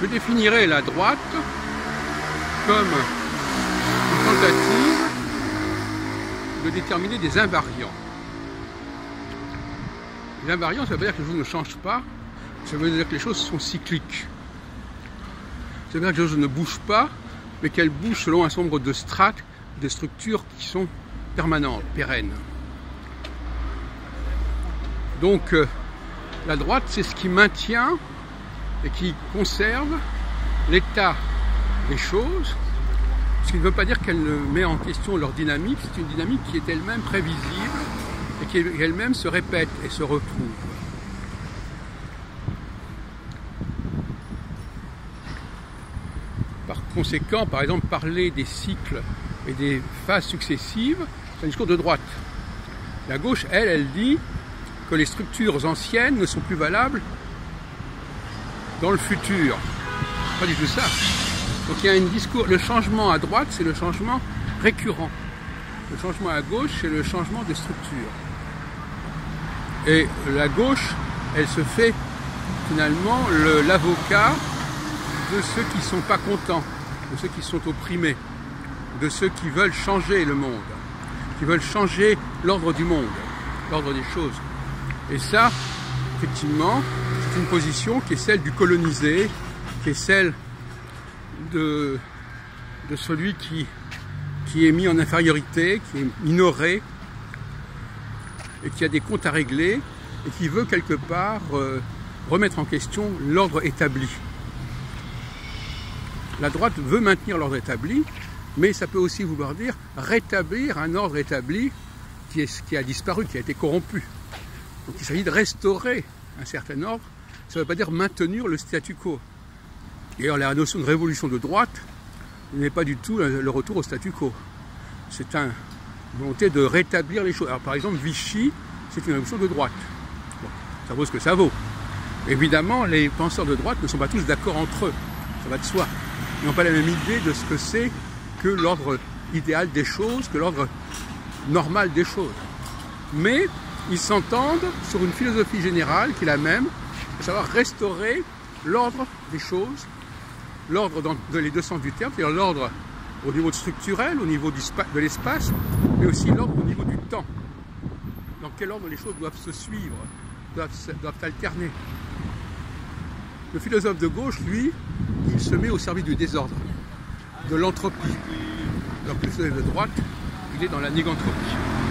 Je définirais la droite comme une tentative de déterminer des invariants. L'invariant, ça veut dire que les choses ne changent pas, ça veut dire que les choses sont cycliques. Ça veut dire que les choses ne bougent pas, mais qu'elles bougent selon un nombre de strates, de structures qui sont permanentes, pérennes. Donc, euh, la droite, c'est ce qui maintient et qui conserve l'état des choses, ce qui ne veut pas dire qu'elle ne met en question leur dynamique, c'est une dynamique qui est elle-même prévisible et qui elle-même se répète et se retrouve. Par conséquent, par exemple, parler des cycles et des phases successives, c'est un discours de droite. La gauche, elle, elle dit que les structures anciennes ne sont plus valables dans le futur. Pas du tout ça. Donc il y a un discours, le changement à droite, c'est le changement récurrent. Le changement à gauche, c'est le changement de structure. Et la gauche, elle se fait finalement l'avocat de ceux qui ne sont pas contents, de ceux qui sont opprimés, de ceux qui veulent changer le monde, qui veulent changer l'ordre du monde, l'ordre des choses. Et ça, effectivement, une position qui est celle du colonisé, qui est celle de, de celui qui, qui est mis en infériorité, qui est minoré, et qui a des comptes à régler, et qui veut quelque part euh, remettre en question l'ordre établi. La droite veut maintenir l'ordre établi, mais ça peut aussi vouloir dire rétablir un ordre établi qui, est, qui a disparu, qui a été corrompu. Donc il s'agit de restaurer un certain ordre, ça ne veut pas dire maintenir le statu quo. D'ailleurs, la notion de révolution de droite n'est pas du tout le retour au statu quo. C'est une volonté de rétablir les choses. Alors, par exemple, Vichy, c'est une révolution de droite. Ça vaut ce que ça vaut. Évidemment, les penseurs de droite ne sont pas tous d'accord entre eux. Ça va de soi. Ils n'ont pas la même idée de ce que c'est que l'ordre idéal des choses, que l'ordre normal des choses. Mais ils s'entendent sur une philosophie générale qui est la même, à savoir restaurer l'ordre des choses, l'ordre dans les deux sens du terme, c'est-à-dire l'ordre au niveau structurel, au niveau de l'espace, mais aussi l'ordre au niveau du temps. Dans quel ordre les choses doivent se suivre, doivent, alterner. Le philosophe de gauche, lui, il se met au service du désordre, de l'entropie. Que le philosophe de droite, il est dans la négantropie.